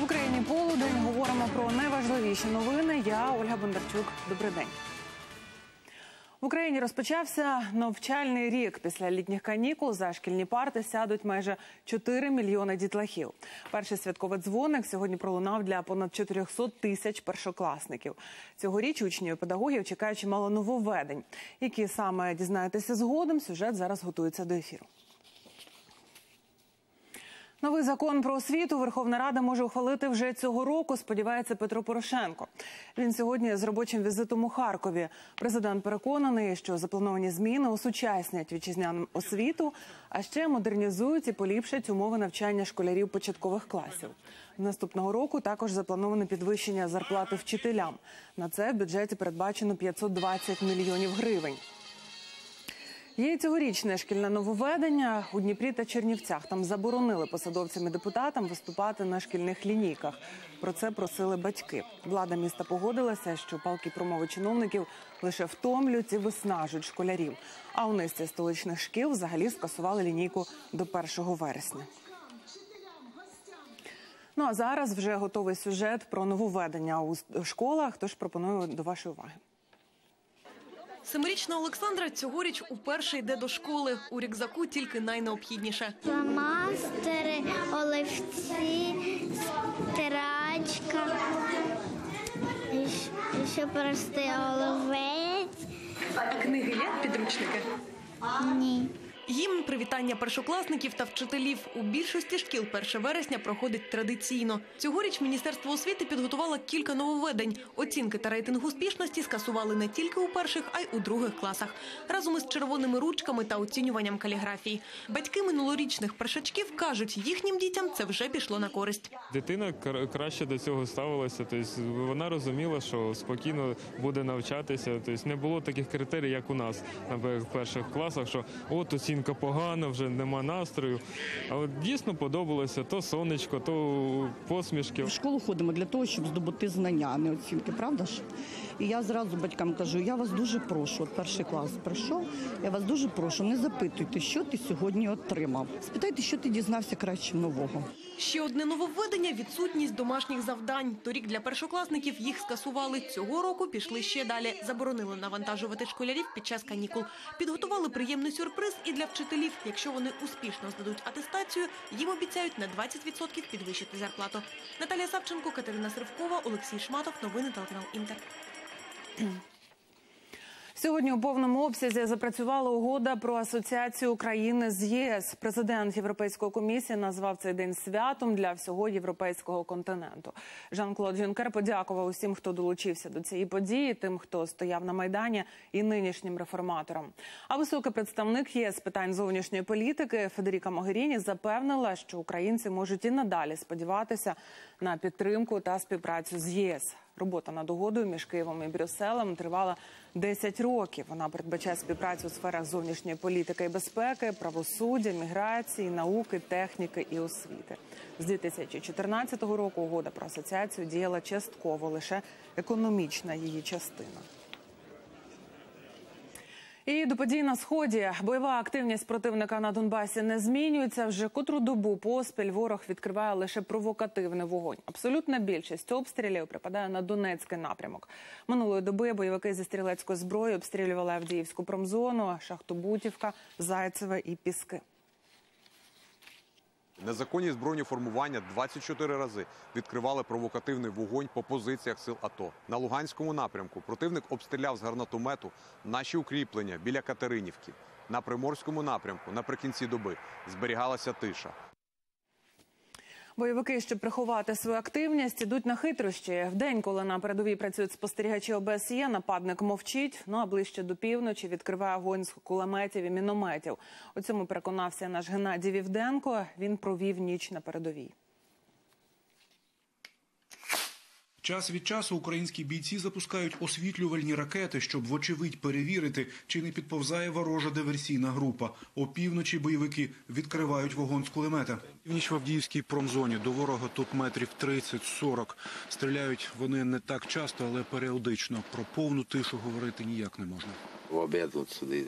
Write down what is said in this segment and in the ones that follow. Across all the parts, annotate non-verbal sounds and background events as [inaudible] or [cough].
В Україні полудень говоримо про найважливіші новини. Я Ольга Бондарчук. Добрий день. В Україні розпочався навчальний рік. Після літніх канікул за шкільні парти сядуть майже 4 мільйони дітлахів. Перший святковий дзвоник сьогодні пролунав для понад 400 тисяч першокласників. Цьогоріч учні і педагогів чекають чимало нововведень. Які саме дізнаєтеся згодом, сюжет зараз готується до ефіру. Новий закон про освіту Верховна Рада може ухвалити вже цього року. Сподівається Петро Порошенко. Він сьогодні з робочим візитом у Харкові. Президент переконаний, що заплановані зміни осучаснять вітчизняну освіту, а ще модернізують і поліпшать умови навчання школярів початкових класів. Наступного року також заплановане підвищення зарплати вчителям. На це в бюджеті передбачено 520 мільйонів гривень. Є і цьогорічне шкільне нововведення у Дніпрі та Чернівцях. Там заборонили посадовцям і депутатам виступати на шкільних лінійках. Про це просили батьки. Влада міста погодилася, що палки промови чиновників лише втомлюють і виснажують школярів. А у низці столичних шкіл взагалі скасували лінійку до 1 вересня. Ну а зараз вже готовий сюжет про нововведення у школах. Тож пропоную до вашої уваги. Семирічна Олександра цьогоріч уперше йде до школи. У рюкзаку тільки найнеобхідніше. Фломастери, оливці, стирачка, ще простий оловець. А книги є підручники? Ні. Гімн привітання першокласників та вчителів у більшості шкіл 1 вересня проходить традиційно. Цьогоріч Міністерство освіти підготувало кілька нововведень. Оцінки та рейтинг успішності скасували не тільки у перших, а й у других класах. Разом із червоними ручками та оцінюванням каліграфії. Батьки минулорічних першачків кажуть, їхнім дітям це вже пішло на користь. Дитина кра- краще до цього ставилася. Тобто вона розуміла, що спокійно буде навчатися. Тобто не було таких критерій, як у нас в перших класах, що от оцінка погана, вже нема настрою. А от дійсно подобалося то сонечко, то посмішки. В школу ходимо для того, щоб здобути знання, а не оцінки, правда ж? І я зразу батькам кажу: я вас дуже прошу, от перший клас прийшов, я вас дуже прошу, не запитуйте, що ти сьогодні отримав. Спитайте, що ти дізнався краще нового. Ще одне нововведення – відсутність домашніх завдань. Торік для першокласників їх скасували. Цього року пішли ще далі. Заборонили навантажувати школярів під час канікул. Підготували приємний сюрприз і для вчителів. Якщо вони успішно здадуть атестацію, їм обіцяють на 20% підвищити зарплату. Наталія Савченко, Катерина Сривкова, Олексій Шматов. Новини телеканал Інтер. Сьогодні у повному обсязі запрацювала угода про асоціацію України з ЄС. Президент Європейської комісії назвав цей день святом для всього європейського континенту. Жан-Клод Юнкер подякував усім, хто долучився до цієї події, тим, хто стояв на майдані, і нинішнім реформаторам. А високий представник ЄС питань зовнішньої політики Федеріка Могеріні запевнила, що українці можуть і надалі сподіватися на підтримку та співпрацю з ЄС. Робота над угодою між Києвом і Брюсселем тривала 10 років. Вона передбачає співпрацю у сферах зовнішньої політики і безпеки, правосуддя, міграції, науки, техніки і освіти. З 2014 року угода про асоціацію діяла частково лише економічна її частина. І до подій на сході бойова активність противника на Донбасі не змінюється. Вже котру добу поспіль ворог відкриває лише провокативний вогонь. Абсолютна більшість обстрілів припадає на Донецький напрямок. Минулої доби бойовики зі стрілецької зброї обстрілювали Авдіївську промзону, Шахтобутівка, Зайцеве і Піски. Незаконні збройні формування 24 рази відкривали провокативний вогонь по позиціях сил АТО. На Луганському напрямку противник обстріляв з гарнатомету наші укріплення біля Катеринівки. На Приморському напрямку наприкінці доби зберігалася тиша. Бойовики, щоб приховати свою активність, ідуть на хитрощі. В день, коли на передовій працюють спостерігачі ОБСЄ, нападник мовчить. Ну а ближче до півночі відкриває вогонь з кулеметів і мінометів. У цьому переконався наш Геннадій Вівденко. Він провів ніч на передовій. Час від часу українські бійці запускають освітлювальні ракети, щоб вочевидь перевірити, чи не підповзає ворожа диверсійна група. Опівночі бойовики відкривають вогонь з кулемета. Північ в Авдіївській промзоні до ворога тут метрів 30-40. Стріляють вони не так часто, але періодично. Про повну тишу говорити ніяк не можна. в обід от сюди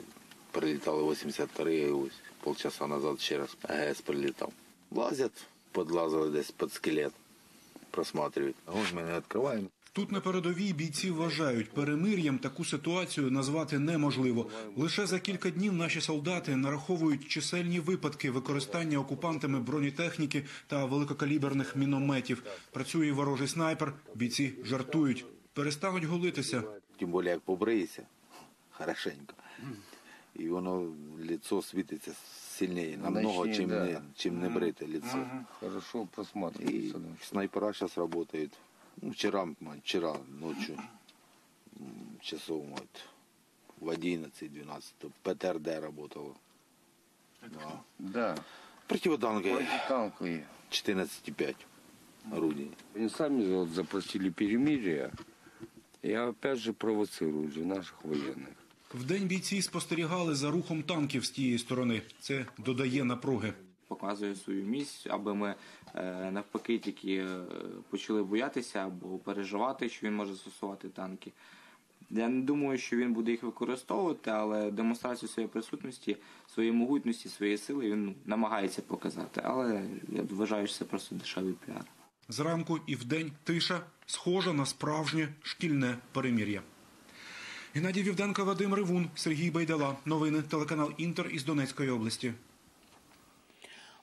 Прилітали 83, ось полчаса назад ще раз АГС прилітав. Лазять, подлазили десь під скелет, просматривають. Ось ми не відкриваємо. Тут на передовій бійці вважають, перемир'ям таку ситуацію назвати неможливо. Лише за кілька днів наші солдати нараховують чисельні випадки використання окупантами бронетехніки та великокаліберних мінометів. Працює ворожий снайпер, бійці жартують, перестануть голитися. Тим більше, як побриєшся, хорошенько І воно лицо світиться сильніше, намного, Начни, чим, да. не, чим не брите лицо. Хорошо И просматривается. да. снайпера сейчас работают. Ну, вчера, мать, вчера ночью, м, часов вот, в 11-12, ПТРД работало. Да. Да, Противотанковые танковые. 14,5 орудий. Они сами вот запросили перемирие, и опять же провоцируют же наших военных. Вдень бійці спостерігали за рухом танків з тієї сторони. Це додає напруги. показує свою місць, аби ми е, навпаки тільки е, почали боятися або переживати, що він може застосувати танки. Я не думаю, що він буде їх використовувати, але демонстрацію своєї присутності, своєї могутності, своєї сили він намагається показати. Але я вважаю, що це просто дешевий піар. Зранку і вдень тиша схожа на справжнє шкільне перемір'я. Геннадій Вівденко, Вадим Ривун, Сергій Байдала. Новини телеканал Інтер із Донецької області.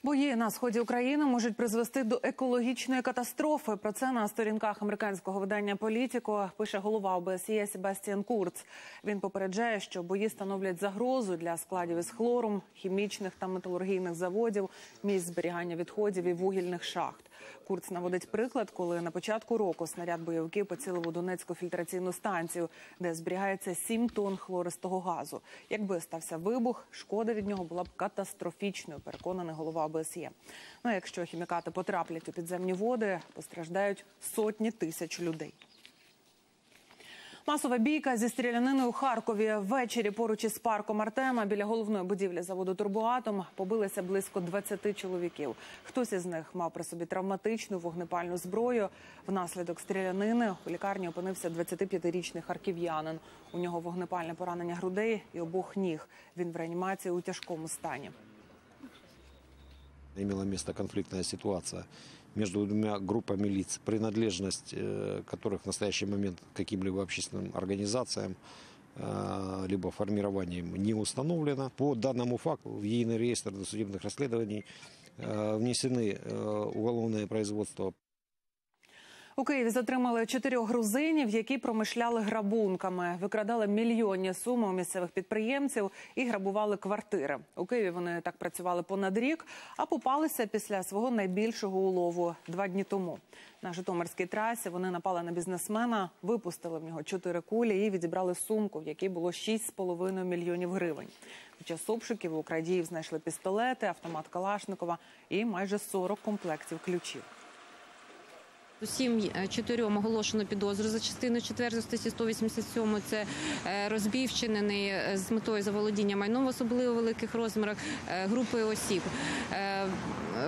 Бої на сході України можуть призвести до екологічної катастрофи. Про це на сторінках американського видання Політіко пише голова ОБСЄ Себастьян Курц. Він попереджає, що бої становлять загрозу для складів із хлором, хімічних та металургійних заводів, місць зберігання відходів і вугільних шахт. Курц наводить приклад, коли на початку року снаряд бойовиків поцілив у Донецьку фільтраційну станцію, де зберігається 7 тонн хлористого газу. Якби стався вибух, шкода від нього була б катастрофічною. Переконаний голова ОБСЄ. Ну якщо хімікати потраплять у підземні води, постраждають сотні тисяч людей. Масова бійка зі стріляниною у Харкові ввечері поруч із парком Артема біля головної будівлі заводу Турбоатом побилися близько 20 чоловіків. Хтось із них мав при собі травматичну вогнепальну зброю. Внаслідок стрілянини у лікарні опинився 25-річний харків'янин. У нього вогнепальне поранення грудей і обох ніг. Він в реанімації у тяжкому стані. имела место конфликтная ситуация между двумя группами лиц, принадлежность э, которых в настоящий момент каким-либо общественным организациям э, либо формированием не установлена. По данному факту в единый реестр досудебных расследований э, внесены уголовное производство У Києві затримали чотирьох грузинів, які промишляли грабунками, викрадали мільйонні суми у місцевих підприємців і грабували квартири. У Києві вони так працювали понад рік, а попалися після свого найбільшого улову два дні тому. На Житомирській трасі вони напали на бізнесмена, випустили в нього чотири кулі і відібрали сумку, в якій було 6,5 мільйонів гривень. Під час обшуків у крадіїв знайшли пістолети, автомат Калашникова і майже 40 комплектів ключів. Усім е, чотирьом оголошено підозру за частиною 4 статті 187. Це е, розбій, вчинений е, з метою заволодіння майном в особливо великих розмірах групи осіб.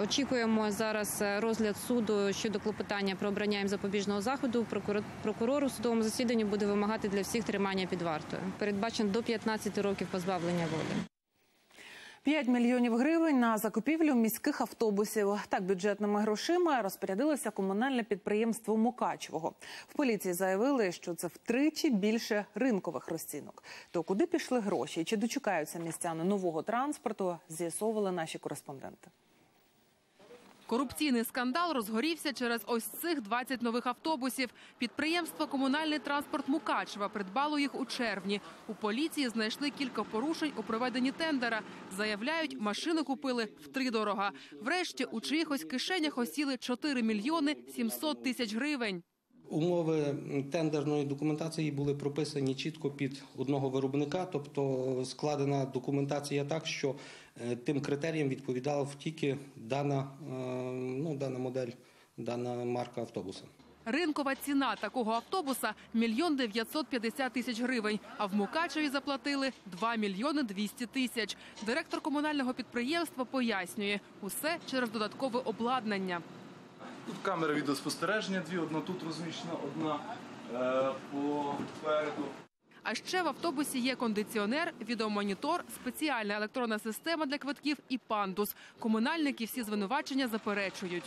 Очікуємо зараз розгляд суду щодо клопотання про обрання їм запобіжного заходу. Прокурор у судовому засіданні буде вимагати для всіх тримання під вартою. Передбачено до 15 років позбавлення волі. 5 мільйонів гривень на закупівлю міських автобусів. Так бюджетними грошима розпорядилося комунальне підприємство Мукачевого. В поліції заявили, що це втричі більше ринкових розцінок. То куди пішли гроші? Чи дочекаються містяни нового транспорту? З'ясовували наші кореспонденти. Корупційний скандал розгорівся через ось цих 20 нових автобусів. Підприємство «Комунальний транспорт Мукачева» придбало їх у червні. У поліції знайшли кілька порушень у проведенні тендера. Заявляють, машини купили втридорога. Врешті у чиїхось кишенях осіли 4 мільйони 700 тисяч гривень. Умови тендерної документації були прописані чітко під одного виробника, тобто складена документація так, що тим критеріям відповідала тільки дана, е, ну, дана модель, дана марка автобуса. Ринкова ціна такого автобуса – мільйон 950 тисяч гривень, а в Мукачеві заплатили 2 мільйони 200 тисяч. Директор комунального підприємства пояснює – усе через додаткове обладнання. Тут камери відеоспостереження дві, одна тут розміщена, одна е, попереду. А ще в автобусі є кондиціонер, відеомонітор, спеціальна електронна система для квитків і пандус. Комунальники всі звинувачення заперечують.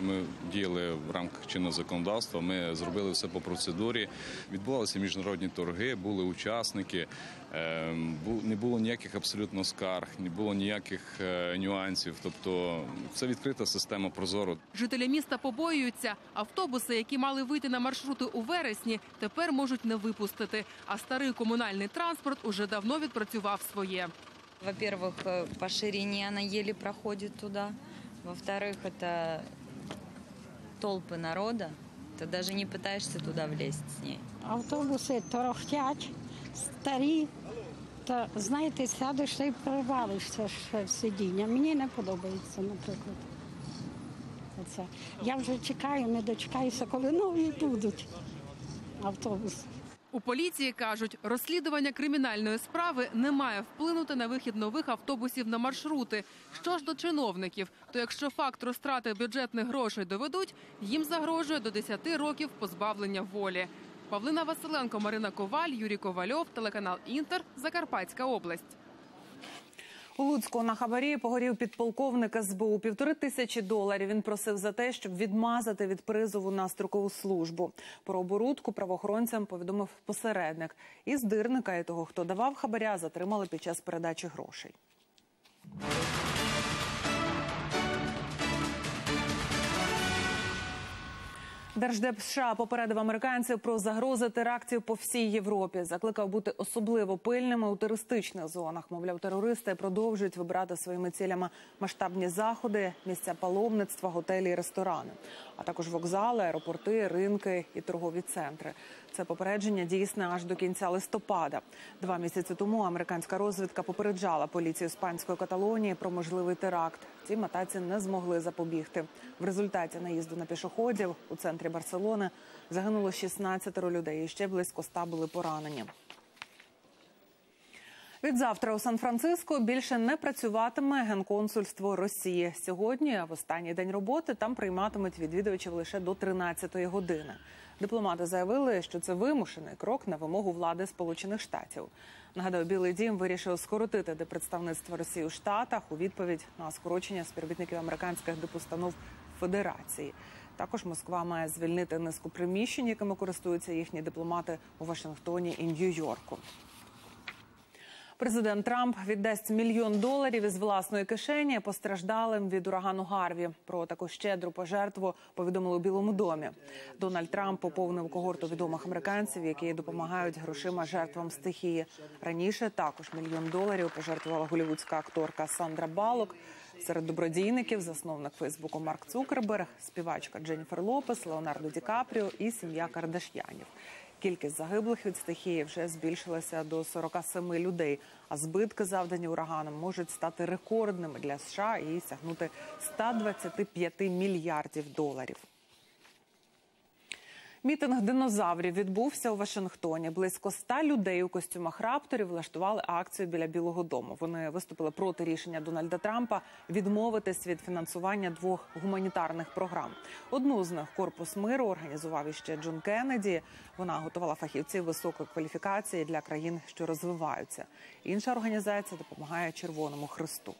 Ми діяли в рамках чинного законодавства. Ми зробили все по процедурі. Відбувалися міжнародні торги, були учасники. е, бу- Не було ніяких абсолютно скарг, не було ніяких е, нюансів. Тобто, це відкрита система прозоро. Жителі міста побоюються. Автобуси, які мали вийти на маршрути у вересні, тепер можуть не випустити. А старий комунальний транспорт уже давно відпрацював своє. Во-первых, э, по ширине она еле проходит туда. Во-вторых, это толпы народа. Ты даже не пытаешься туда влезть с ней. Автобуси торохтять, старі. Та знаєте, сядеш та й перевалишся ще в сидіння. Мені не подобається, наприклад. Оце. Я вже чекаю, не дочекаюся, коли нові будуть автобуси. У поліції кажуть, розслідування кримінальної справи не має вплинути на вихід нових автобусів на маршрути. Що ж до чиновників, то якщо факт розтрати бюджетних грошей доведуть, їм загрожує до 10 років позбавлення волі. Павлина Василенко, Марина Коваль, Юрій Ковальов, телеканал Інтер, Закарпатська область. У Луцьку на хабарі погорів підполковник СБУ. Півтори тисячі доларів він просив за те, щоб відмазати від призову на строкову службу. Про оборудку правоохоронцям повідомив посередник. І здирника і того, хто давав хабаря, затримали під час передачі грошей. Держдеп США попередив американців про загрози терактів по всій Європі. Закликав бути особливо пильними у туристичних зонах. Мовляв, терористи продовжують вибирати своїми цілями масштабні заходи, місця паломництва, готелі і ресторани, а також вокзали, аеропорти, ринки і торгові центри. Це попередження дійсне аж до кінця листопада. Два місяці тому американська розвідка попереджала поліцію іспанської Каталонії про можливий теракт. Втім, атаці не змогли запобігти. В результаті наїзду на пішоходів у центрі Барселони загинуло 16 людей. і Ще близько 100 були поранені. Відзавтра у Сан-Франциско більше не працюватиме генконсульство Росії. Сьогодні, в останній день роботи, там прийматимуть відвідувачів лише до 13-ї години. Дипломати заявили, що це вимушений крок на вимогу влади Сполучених Штатів. Нагадаю, Білий Дім вирішив скоротити депредставництво Росії у Штатах у відповідь на скорочення співробітників американських дипустанов Федерації. Також Москва має звільнити низку приміщень, якими користуються їхні дипломати у Вашингтоні і Нью-Йорку. Президент Трамп віддасть мільйон доларів із власної кишені постраждалим від урагану Гарві. Про таку щедру пожертву повідомили у Білому домі. Дональд Трамп поповнив когорту відомих американців, які допомагають грошима жертвам стихії. Раніше також мільйон доларів пожертвувала голівудська акторка Сандра Балок. Серед добродійників засновник Фейсбуку Марк Цукерберг, співачка Дженніфер Лопес, Леонардо Ді Капріо і сім'я Кардаш'янів. Кількість загиблих від стихії вже збільшилася до 47 людей. А збитки, завдані ураганом, можуть стати рекордними для США і сягнути 125 мільярдів доларів. Мітинг динозаврів відбувся у Вашингтоні. Близько ста людей у костюмах рапторів влаштували акцію біля Білого Дому. Вони виступили проти рішення Дональда Трампа відмовитись від фінансування двох гуманітарних програм. Одну з них корпус миру організував іще Джон Кеннеді. Вона готувала фахівців високої кваліфікації для країн, що розвиваються. Інша організація допомагає Червоному Христу.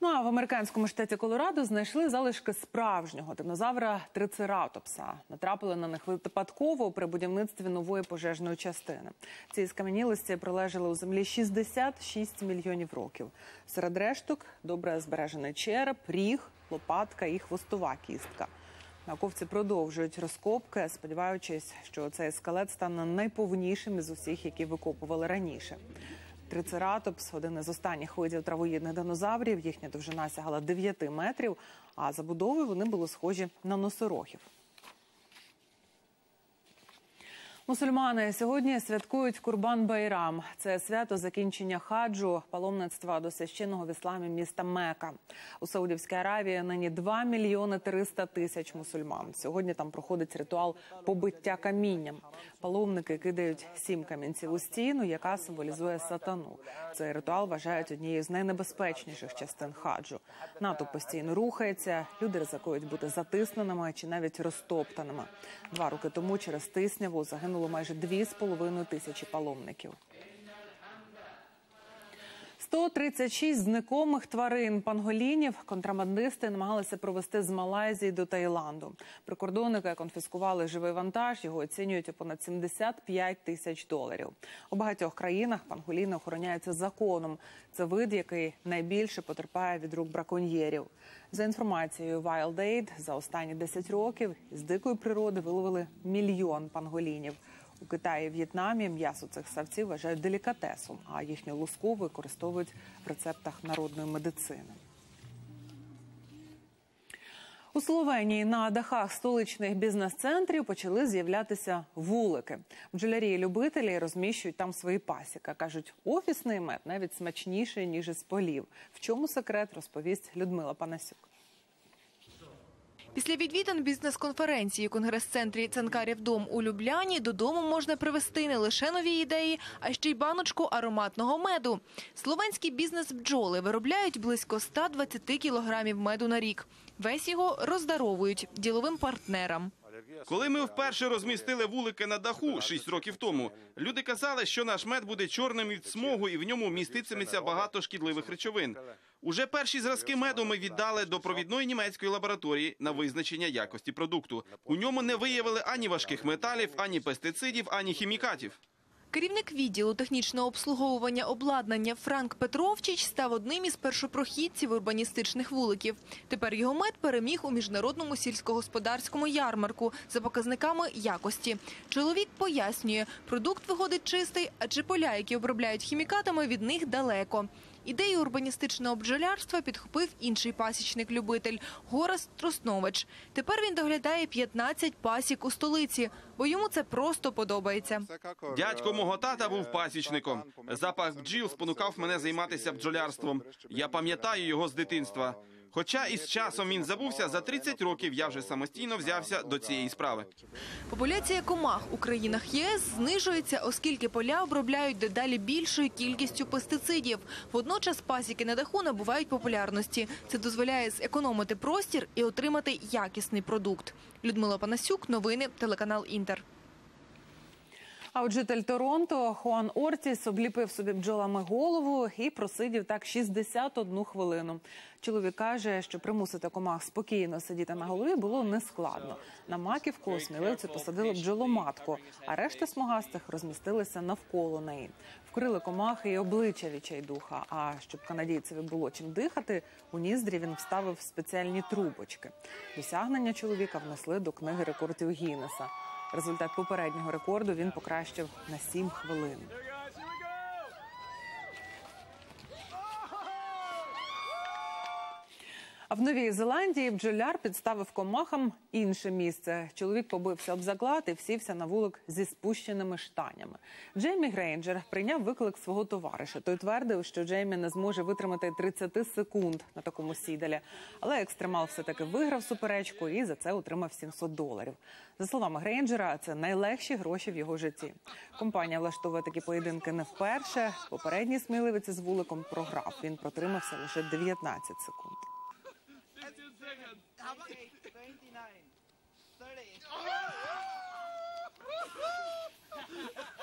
Ну а в американському штаті Колорадо знайшли залишки справжнього динозавра трицератопса. Натрапили на них випадково при будівництві нової пожежної частини. Ці скам'янілості пролежали у землі 66 мільйонів років. Серед решток добре збережений череп, ріг, лопатка і хвостова кістка. Науковці продовжують розкопки, сподіваючись, що цей скелет стане найповнішим із усіх, які викопували раніше. Трицератопс один із останніх видів травоїдних динозаврів. Їхня довжина сягала 9 метрів, а забудови вони були схожі на носорогів. Мусульмани сьогодні святкують Курбан Байрам. Це свято закінчення хаджу, паломництва до священного в ісламі міста Мека. У Саудівській Аравії нині 2 мільйони 300 тисяч мусульман. Сьогодні там проходить ритуал побиття камінням. Паломники кидають сім камінців у стіну, яка символізує сатану. Цей ритуал вважають однією з найнебезпечніших частин хаджу. НАТО постійно рухається. Люди ризикують бути затисненими чи навіть розтоптаними. Два роки тому через тисняву загинули загинуло майже 2,5 тисячі паломників. 136 зникомих тварин панголінів контрабандисти намагалися провести з Малайзії до Таїланду. Прикордонники конфіскували живий вантаж. Його оцінюють у понад 75 тисяч доларів. У багатьох країнах панголіни охороняються законом. Це вид, який найбільше потерпає від рук браконьєрів. За інформацією Wild Aid, за останні 10 років з дикої природи виловили мільйон панголінів. У Китаї і В'єтнамі м'ясо цих савців вважають делікатесом, а їхню луску використовують в рецептах народної медицини. У Словенії на дахах столичних бізнес-центрів почали з'являтися вулики. Бджолярі любителі розміщують там свої пасіка. кажуть, офісний мед навіть смачніший ніж із полів. В чому секрет розповість Людмила Панасюк. Після відвідин бізнес-конференції у конгрес-центрі Цанкарів дом у Любляні додому можна привезти не лише нові ідеї, а ще й баночку ароматного меду. Словенські бізнес-бджоли виробляють близько 120 кілограмів меду на рік. Весь його роздаровують діловим партнерам. Коли ми вперше розмістили вулики на даху 6 років тому, люди казали, що наш мед буде чорним від смогу і в ньому міститиметься багато шкідливих речовин. Уже перші зразки меду ми віддали до провідної німецької лабораторії на визначення якості продукту. У ньому не виявили ані важких металів, ані пестицидів, ані хімікатів. Керівник відділу технічного обслуговування обладнання Франк Петровчич став одним із першопрохідців урбаністичних вуликів. Тепер його мед переміг у міжнародному сільськогосподарському ярмарку за показниками якості. Чоловік пояснює, продукт виходить чистий, адже поля, які обробляють хімікатами, від них далеко. Ідею урбаністичного бджолярства підхопив інший пасічник-любитель Горас Троснович. Тепер він доглядає 15 пасік у столиці, бо йому це просто подобається. Дядько мого тата був пасічником. Запах бджіл спонукав мене займатися бджолярством. Я пам'ятаю його з дитинства. Хоча із часом він забувся, за 30 років я вже самостійно взявся до цієї справи. Популяція комах у країнах ЄС знижується, оскільки поля обробляють дедалі більшою кількістю пестицидів. Водночас пасіки на даху набувають популярності. Це дозволяє зекономити простір і отримати якісний продукт. Людмила Панасюк, новини, телеканал Інтер. А от житель Торонто Хуан Ортіс обліпив собі бджолами голову і просидів так 61 хвилину. Чоловік каже, що примусити комах спокійно сидіти на голові було нескладно. На маківку сміливці посадили бджоломатку, а решта смугастих розмістилися навколо неї. Вкрили комахи і обличчя відчайдуха. А щоб канадійцеві було чим дихати, у ніздрі він вставив спеціальні трубочки. Досягнення чоловіка внесли до книги рекордів Гіннеса. Результат попереднього рекорду він покращив на 7 хвилин. А в Новій Зеландії бджоляр підставив комахам інше місце. Чоловік побився об заклад і всівся на вулик зі спущеними штанями. Джеймі Грейнджер прийняв виклик свого товариша. Той твердив, що Джеймі не зможе витримати 30 секунд на такому сідалі. Але екстремал все таки виграв суперечку і за це отримав 700 доларів. За словами Грейнджера, це найлегші гроші в його житті. Компанія влаштовує такі поєдинки не вперше. Попередній сміливець з вуликом програв. Він протримався лише 19 секунд. seconds. How about 29, 30. [laughs] Ah! [laughs]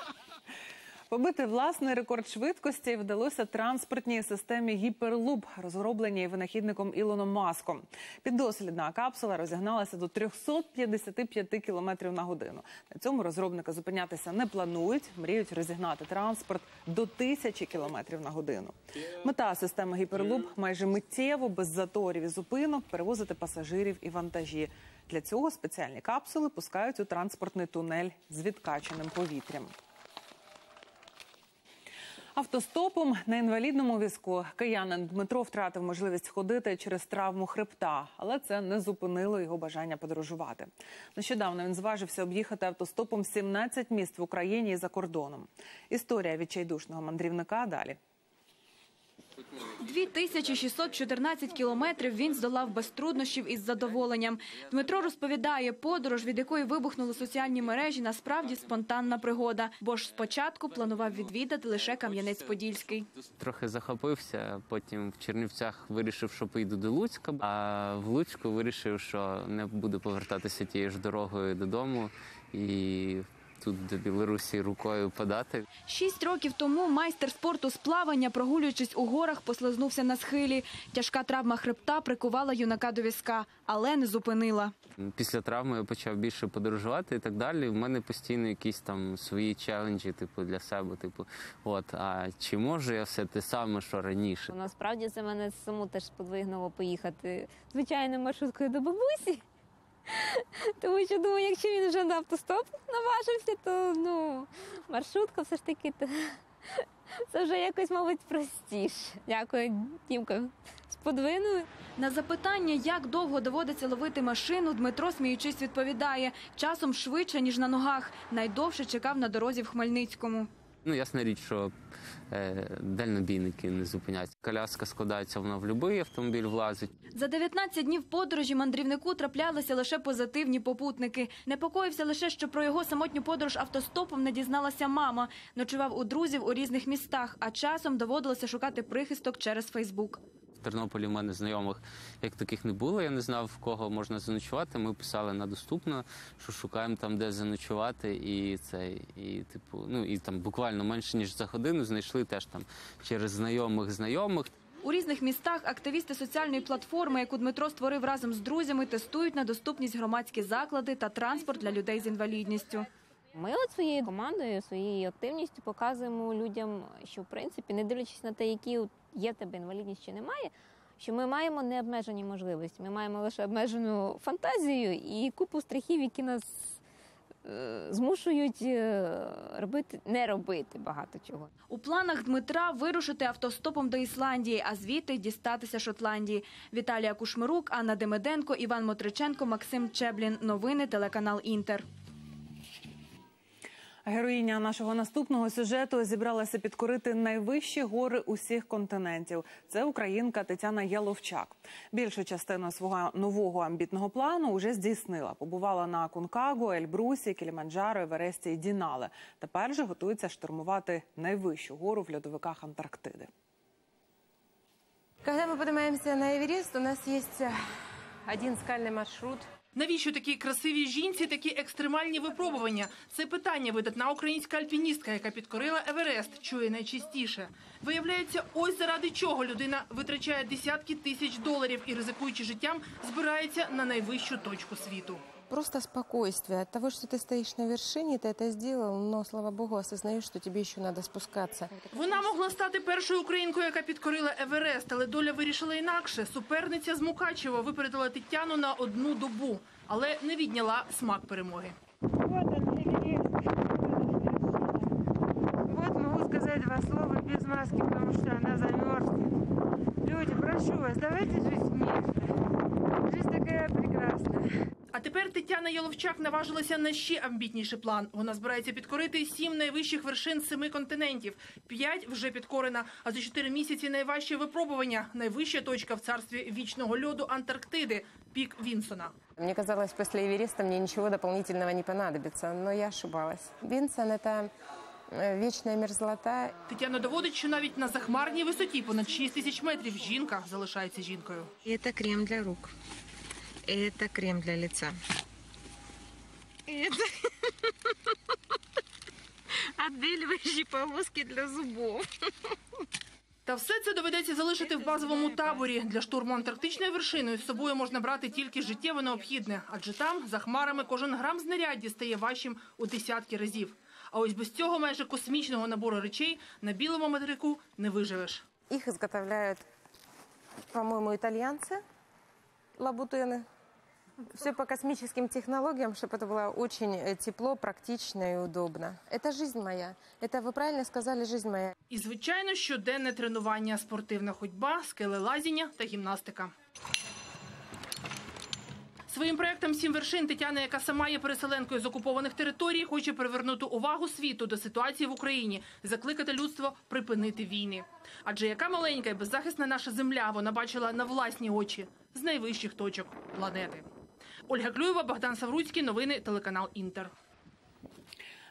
Побити власний рекорд швидкості вдалося транспортній системі Гіперлуп, розробленій винахідником Ілоном Маском. Піддослідна капсула розігналася до 355 км на годину. На цьому розробники зупинятися не планують. Мріють розігнати транспорт до 1000 км на годину. Мета системи Гіперлуп майже миттєво, без заторів і зупинок, перевозити пасажирів і вантажі. Для цього спеціальні капсули пускають у транспортний тунель з відкаченим повітрям. Автостопом на інвалідному візку киянин Дмитро втратив можливість ходити через травму хребта, але це не зупинило його бажання подорожувати. Нещодавно він зважився об'їхати автостопом 17 міст в Україні і за кордоном. Історія відчайдушного мандрівника далі. 2614 кілометрів він здолав без труднощів із задоволенням. Дмитро розповідає, подорож, від якої вибухнули соціальні мережі, насправді спонтанна пригода, бо ж спочатку планував відвідати лише Кам'янець-Подільський. Трохи захопився, потім в Чернівцях вирішив, що поїду до Луцька, а в Луцьку вирішив, що не буду повертатися тією ж дорогою додому і тут до Білорусі рукою подати. Шість років тому майстер спорту з плавання, прогулюючись у горах, послизнувся на схилі. Тяжка травма хребта прикувала юнака до візка, але не зупинила. Після травми я почав більше подорожувати і так далі. У мене постійно якісь там свої челенджі, типу, для себе. Типу, от а чи можу я все те саме, що раніше? Насправді це мене саму теж сподвигнуло поїхати звичайною маршруткою до бабусі. [laughs] Тому що думаю, якщо він вже на автостоп наважився, то ну маршрутка все ж таки то, [laughs] це вже якось, мабуть, простіше. Дякую, Дімко. Сподвинули. На запитання, як довго доводиться ловити машину, Дмитро, сміючись, відповідає часом швидше ніж на ногах. Найдовше чекав на дорозі в Хмельницькому. Ну, ясна річ, що е, дальнобійники не зупиняться. Коляска складається, вона в будь-який автомобіль влазить. За 19 днів подорожі мандрівнику траплялися лише позитивні попутники. Непокоївся лише, що про його самотню подорож автостопом не дізналася мама. Ночував у друзів у різних містах, а часом доводилося шукати прихисток через Фейсбук. Тернополі в мене знайомих як таких не було. Я не знав, в кого можна заночувати. Ми писали на доступно, що шукаємо там, де заночувати, і це, і типу, ну і там буквально менше ніж за годину знайшли теж там через знайомих знайомих. У різних містах активісти соціальної платформи, яку Дмитро створив разом з друзями, тестують на доступність громадські заклади та транспорт для людей з інвалідністю. Ми от своєю командою, своєю активністю показуємо людям, що в принципі, не дивлячись на те, які є в тебе інвалідність чи немає, що ми маємо необмежені можливості. Ми маємо лише обмежену фантазію і купу страхів, які нас е, змушують е, робити, не робити багато чого. У планах Дмитра вирушити автостопом до Ісландії, а звідти дістатися Шотландії. Віталія Кушмирук, Анна Демиденко, Іван Мотриченко, Максим Чеблін. Новини телеканал Інтер. Героїня нашого наступного сюжету зібралася підкорити найвищі гори усіх континентів. Це українка Тетяна Яловчак. Більшу частину свого нового амбітного плану уже здійснила. Побувала на Кункагу, Ельбрусі, Кіліманджаро, Евересті і Дінале. Тепер же готується штурмувати найвищу гору в льодовиках Антарктиди. Когда мы поднимаемся на Эверест, у нас есть э, один скальный маршрут. Навіщо такій красивій жінці такі екстремальні випробування? Це питання видатна українська альпіністка, яка підкорила Еверест, чує найчастіше. Виявляється, ось заради чого людина витрачає десятки тисяч доларів і, ризикуючи життям, збирається на найвищу точку світу Просто спокойствие от того, что ты стоишь на вершине, ты это сделал, но, слава богу, осознаешь, что тебе еще надо спускаться. Вона могла стати першою українкою, яка підкорила Еверест, але доля вирішила інакше. Суперниця з Мукачева випередила Тетяну на одну добу, але не відняла смак перемоги. Вот могу сказать два слова без маски, потому что она замерзнет. Люди, прошу вас, давайте жить мирно. Жизнь такая прекрасная. А тепер Тетяна Яловчак наважилася на ще амбітніший план. Вона збирається підкорити сім найвищих вершин семи континентів. П'ять вже підкорена. А за чотири місяці найважче випробування. Найвища точка в царстві вічного льоду Антарктиди пік Вінсона. Мне казалось, после Эвереста мне ничего дополнительного не понадобится, но я ошибалась. Винсон – это э, вечная мерзлота. Тетяна доводить, що навіть на захмарній висоті понад 6 тисяч метрів жінка залишається жінкою. Это крем для рук. Это крем для лица. Это [laughs] отбеливающие полоски для зубов. Та все це доведеться залишити в базовому таборі. Для штурму антарктичною вершиною з собою можна брати тільки життєво необхідне, адже там за хмарами кожен грам знаряддя стає важчим у десятки разів. А ось без цього майже космічного набору речей на білому материку не виживеш. Их изготовляют, по-моему, итальянцы, лабутены. Все по космическим технологиям, чтобы это было очень э, тепло, практично и удобно. Это жизнь моя. Это вы правильно сказали, жизнь моя. І, звичайно, щоденне тренування, спортивна ходьба, скелелазіння та гімнастика. Своїм проектом «Сім вершин» Тетяна, яка сама є переселенкою з окупованих територій, хоче привернути увагу світу до ситуації в Україні, закликати людство припинити війни. Адже яка маленька і беззахисна наша земля вона бачила на власні очі з найвищих точок планети. Ольга Клюєва, Богдан Савруцький. Новини телеканал Інтер.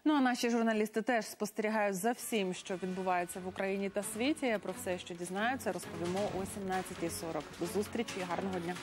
Ну а наші журналісти теж спостерігають за всім, що відбувається в Україні та світі. Про все, що дізнаються, розповімо о 17.40. До зустрічі гарного дня.